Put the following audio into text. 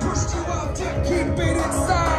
pushed you out, that kid been inside.